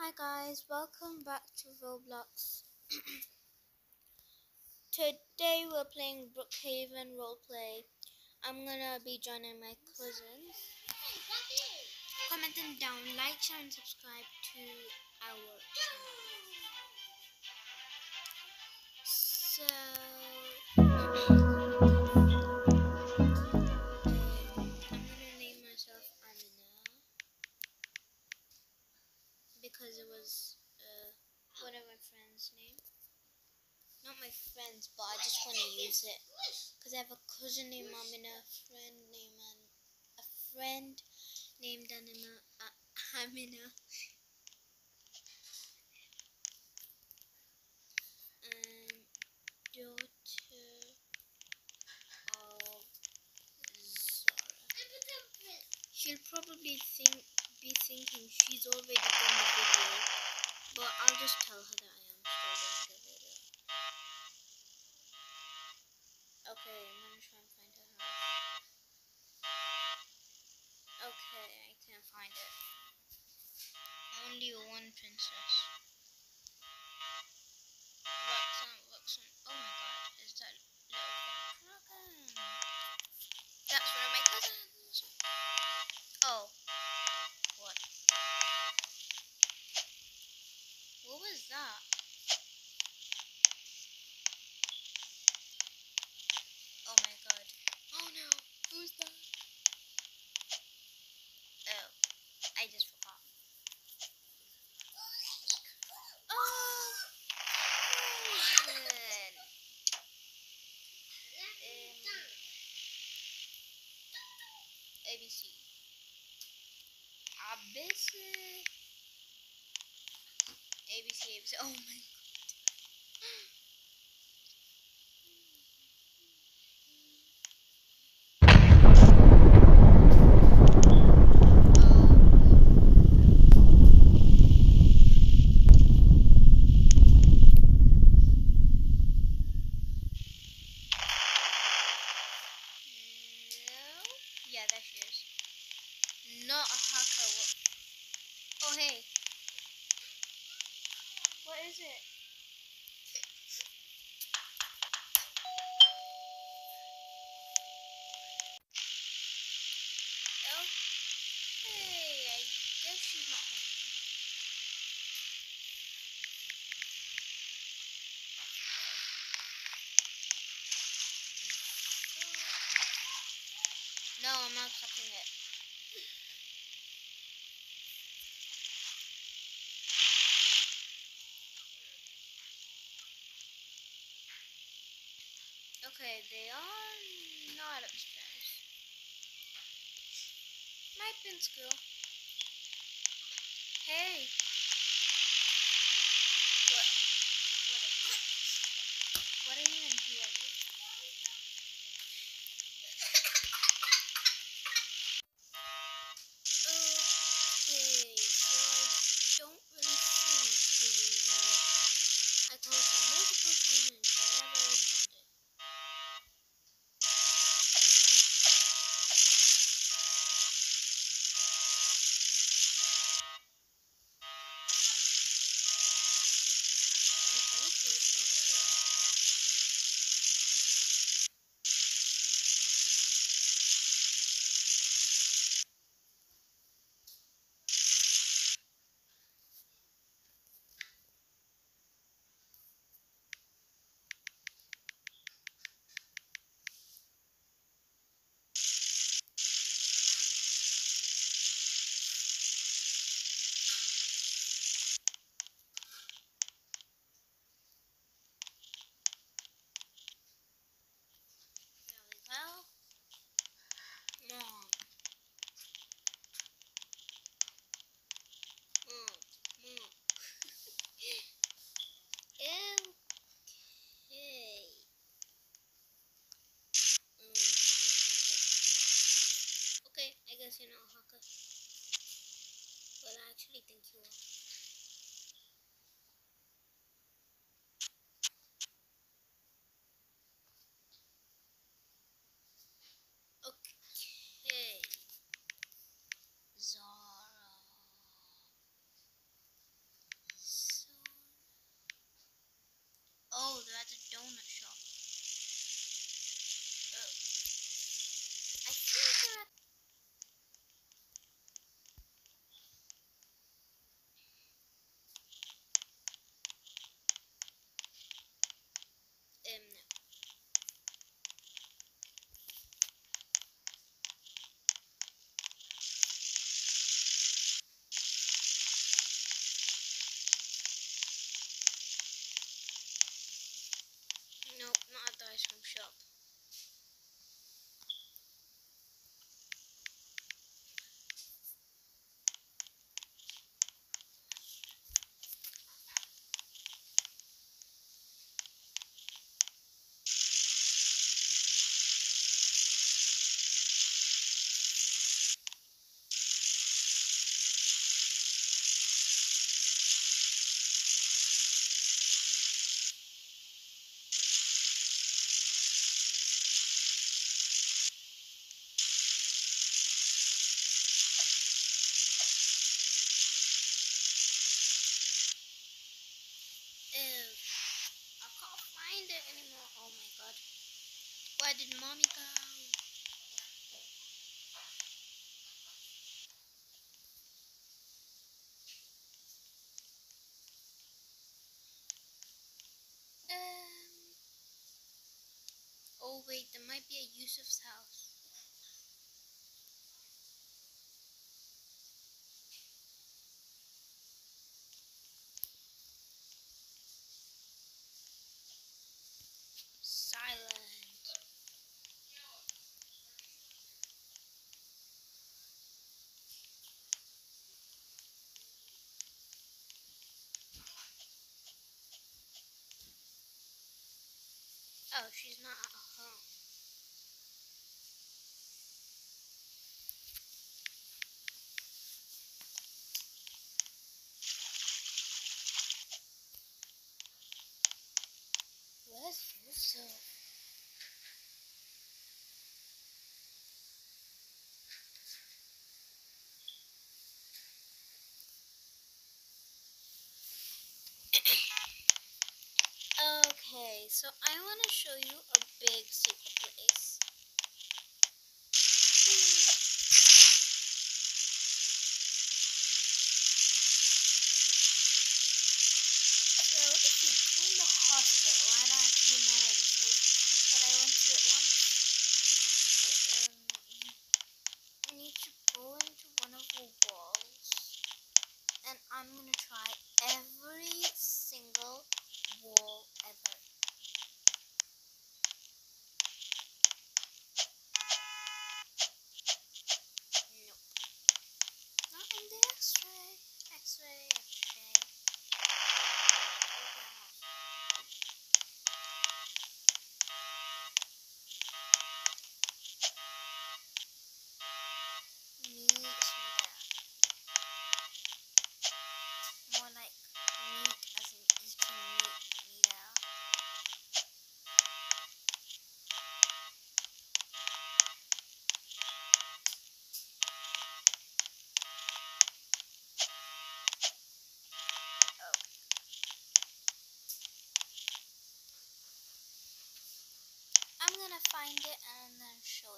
Hi guys, welcome back to Roblox. Today we're playing Brookhaven roleplay. I'm gonna be joining my cousins. Commenting down, like, share, and subscribe to our channel. Friends' name. Not my friends, but I just want to use it because I have a cousin named Amina, a friend named An- a friend named Anima, uh, Amina, daughter of Zara. She'll probably think be thinking she's already done the video, but I'll just tell her that I am still doing the video. Okay, I'm gonna try and find her house. Okay, I can't find it. Only one princess. Roxanne, Roxanne. Oh my god, is that little pink dragon? That's one of my cousins. Oh. What? What was that? Oh my god. Oh no. Who's that? Oh. I just forgot. Oh! Frozen. Um, ABC. ABC, ABC. Oh my god. What is it? Oh, hey. I guess she's not home. No, I'm not accepting it. Okay, they are not upstairs. Might be in school. Hey. What? What are you? What are you and who are you? Okay, so I don't really think who you are. I called her multiple times and she never responded. In any case, though, Very well. Mom. Mom. Mom. okay. Mm, okay, I guess you're not a hacker. Well, I actually think you are. ice cream shop. Be a Yusuf's house. Oh, she's not at home. So I want to show you a big secret place. So if you go in the hospital, I don't actually know where this is, but I went to it once. Um, you need to go into one of the walls, and I'm gonna try every single wall ever. Nope. Not in the X-ray. X-ray. X-ray. Meat is right there. More like meat as in eating meat, Nita. Oh. I'm gonna find it and then show